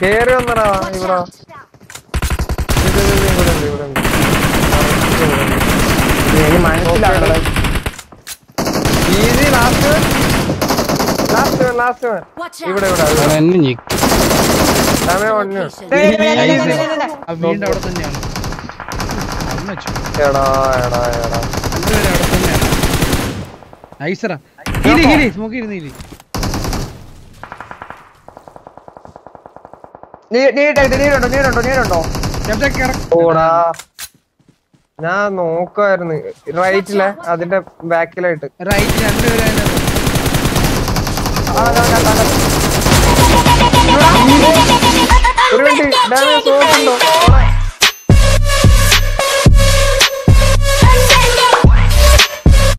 കേറി വന്നടാ ഇവിടെ. ഐസറാ സ്മോക്ക് ഇരുന്നില്ലേ ഞാൻ നോക്കുവായിരുന്നു. റൈറ്റിൽ അതിന്റെ ബാക്കിലായിട്ട്. റൈറ്റ് രണ്ടുപേരും ഒരു വണ്ടി ഡാമേജ്